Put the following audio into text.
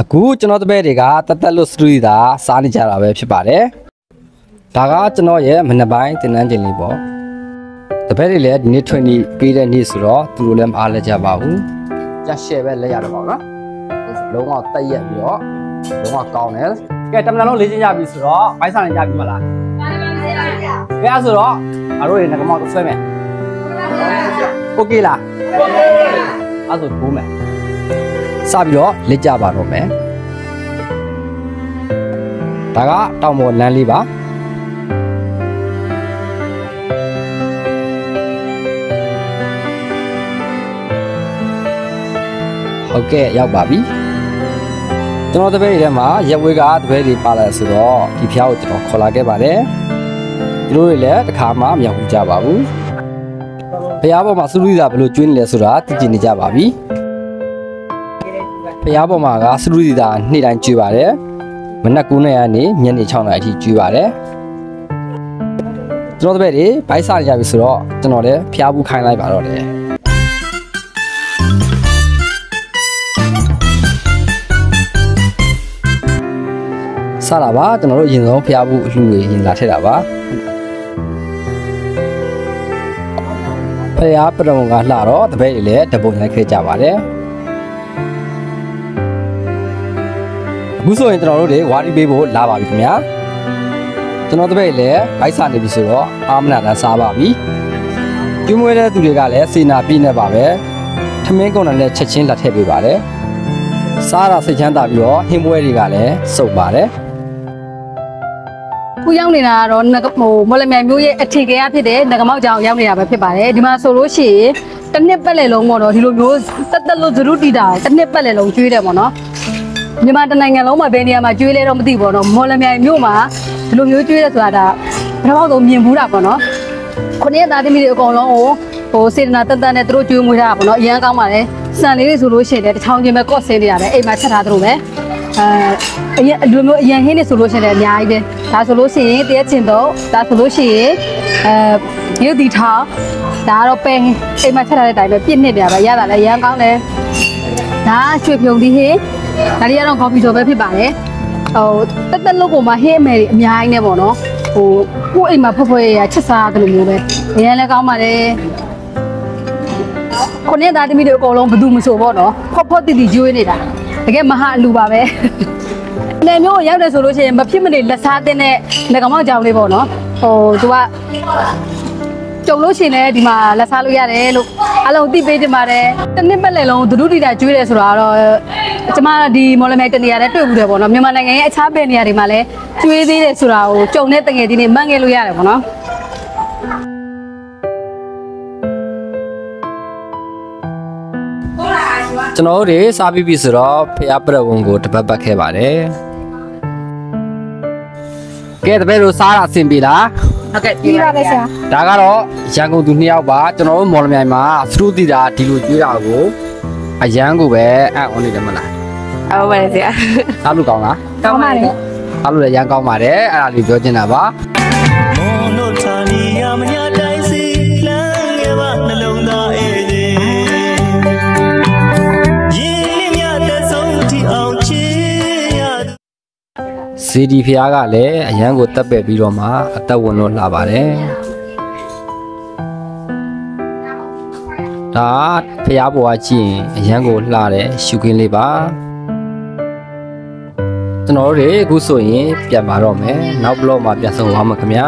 အခုကျွန်တော်တပည့်တွေကတသက်လို့စတူဒီတာစားနေကြတာပဲဖြစ်ပါတယ်ဒါကကျွန်တော်ရဲ့မနက်ပိုင်းတင်နန်းချိန်လေးပေါ့တပည့်တွေလည်းဒီနေ့20ပေးတဲ့နေ့ဆိုတော့သူတို့လည်းမအားလဲကြပါဘူးကြက်ရှယ်ပဲလက်ရတော့ပါတော့လုံးဝတက်ရက်ပြီးတော့လုံးဝကောင်းတယ်ကဲတမန်လုံးလေးချင်းရပြီဆိုတော့ဘိုင်းစားနေကြပြီမလားကဲအဲ့ဆိုတော့အားတို့တွေငကမောက်ဆွဲမယ်โอเคလားအဲ့ဆိုထိုးမယ် စပြီးတော့လက်ကြပါတော့မယ်ဒါကတောင်ပေါ်လမ်းလေးပါဟုတ်ကဲ့ရောက်ပါပြီကျွန်တော်တပည့်တွေထဲမှာရက်ဝေးကတပည့်တွေပါလာဆိုတော့ဒီဖျားကိုကျွန်တော်ခေါ်လာခဲ့ပါတယ်သူတို့တွေလည်းတခါမှမရောက်ဘူးကြပါဘူးဖျားပေါ်မှာစူးလူးတာဘယ်လိုကျွေးနေလဲဆိုတာသိကျင်နေကြပါပြီ ဖျားပေါ်မှာကစူးလူးတာနေ့တိုင်းကျွေးပါတယ်မနက်9နာရီကနေညနေ6နာရီအထိကျွေးပါတယ်ကျွန်တော်တပည့်တွေဘိုက်စားနေကြပြီဆိုတော့ကျွန်တော်လည်းဖျားဘူးခိုင်းလိုက်ပါတော့တယ်စတာပါကျွန်တော်တို့အရင်ဆုံးဖျားဘူးအလှူတွေရင်လာထည့်တာပါဖျားပရမုံကလှတော့တပည့်တွေလည်းတပုံရိုက်ခဲ့ကြပါတယ် အခုဆိုရင်ကျွန်တော်တို့တွေဝါရီပေးဖို့လာပါပြီခင်ဗျာကျွန်တော်တပည့်လည်းဘိုက်စာနေပြီဆိုတော့အာမနာတန်းစားပါပြီကျွေးမွေးတဲ့သူတွေကလည်းစေနာပြည့်နေပါပဲထမင်းကုန်တယ်လည်းချက်ချင်းလက်ထည့်ပေးပါတယ်စားတာစိတ်ချမ်းသာပြီးတော့ဟင်းပွဲတွေကလည်းစုပ်ပါတယ်ခုရောက်နေတာကတော့ငကဟိုမော်လမြိုင်မျိုးရဲ့အထင်ကရဖြစ်တဲ့ငကမောက်ကြောင်ရောက်နေတာပဲဖြစ်ပါတယ်ဒီမှာဆိုလို့ရှိရင်တစ်နှစ်ပတ်လည်လုံးပေါ့နော်ဒီလိုမျိုးတက်တက်လို့ဇရုတီတာတစ်နှစ်ပတ်လည်လုံးကျွေးတယ်ပေါ့နော် မြန်မာတနိုင်ငံလုံးမှာဘယ်နေရာမှာကျွေးလဲတော့မသိဘူးပေါ့နော်မော်လမြိုင်မျိုးမှာဒီလိုမျိုးကျွေးတယ်ဆိုတာဒါပထမဆုံးမြင်ဘူးတာပေါ့နော်ခုနှစ်သားသမီးတွေအကုန်လုံးကိုဟိုစေတနာတက်တက်နဲ့သူတို့ကျွေးမွေးထားတာပေါ့နော်အရန်ကောင်းပါတယ်စံလေးတွေဆိုလို့ရှိရင်လည်းတစ်ချောင်းချင်းပဲကော့ဆင်းနေရတယ်အိမ်မှာချက်ထားသူတို့ပဲအဲအရင်ဒီလိုမျိုးအရင်ဟင်းနေဆိုလို့ရှိရင်လည်းအများကြီးပဲဒါဆိုလို့ရှိရင်တရက်ချင်တော့ဒါဆိုလို့ရှိရင်အဲရုပ်တီထောင်ဒါကတော့ပဲအိမ်မှာချက်ထားတဲ့အတိုင်းပဲပြည့်နှစ်နေရပါရတာလည်းရမ်းကောင်းတယ်ဒါရွှေဖြုံသီးဟင်း ဒါတွေကတော့ကော်ဖီဆိုပဲဖြစ်ပါတယ်ဟိုတက်တက်လို့ကိုမှဟင်းအမယ်တွေအများကြီးနဲ့ပေါ့နော်ဟိုကိုယ့်အိမ်မှာဖွက်ဖွက်ရရချက်စားတယ်လို့မျိုးပဲအရင်လည်းကောင်းပါတယ်ခုနှစ်သားသမီးတွေအကုန်လုံးဘယ်သူမဆိုပေါ့နော်ဖော့ဖော့တီတီကျွေးနေတာတကယ်မဟာအလူပါပဲနေမျိုးကိုရောက်တယ်ဆိုလို့ရှိရင်မဖြစ်မနေလက်စားတဲ့နဲ့ငကမောက်ကြောင်လေးပေါ့နော်ဟိုသူက ကြုံလို့ရှိရင်လည်းဒီမှာလက်စားလို့ရတယ်လို့အလုံးသိပေးကြပါတယ်တစ်နှစ်ပတ်လည်လုံးဒုဒုတိတာကျွေးတယ်ဆိုတာကတော့ကျမဒီမော်လမြိုင်တနေရာနဲ့တွေ့ဘူးတယ်ပေါ့နော်မြန်မာနိုင်ငံရဲ့အခြားဘယ်နေရာတွေမှာလည်းကျွေးသေးတယ်ဆိုတာကိုကြုံတဲ့တငယ်ချင်းတွေမှတ်ငယ်လို့ရတယ်ပေါ့နော်ကျွန်တော်တို့တွေစားပြီးပြီဆိုတော့ဖျားပရဝုံကိုတပတ်ပတ်ခဲ့ပါတယ်ကဲတပည့်တို့စားတာအဆင်ပြေလားဟုတ်ကဲ့ပြီးပါပဲဆရာဒါကတော့ရန်ကုန်သူနှစ်ယောက်ပါကျွန်တော်တို့မော်လမြိုင်မှာသရူတီတာဒီလိုကျွေးတာကိုအရန်ကိုပဲအံ့ဩနေတယ်မလားဟုတ်ပါတယ်ဆရာစားလို့ကောင်းလားကောင်းပါလေစားလို့လည်းရန်ကောင်းပါတယ်အဲ့ဒါလေးပြောချင်တာပါ စီဒီဖျားကလည်းအရန်ကိုတက်ပက်ပြီးတော့မှအသက်ဝင်လို့လှပါတယ်ဒါဖျားပေါ်ကကြည့်ရင်အရန်ကိုလှတဲ့ရှုခင်းလေးပါကျွန်တော်တို့တွေအခုဆိုရင်ပြန်ပါတော့မယ်နောက်ဘလော့မှာပြန်ဆုံသွားမှာခင်ဗျာ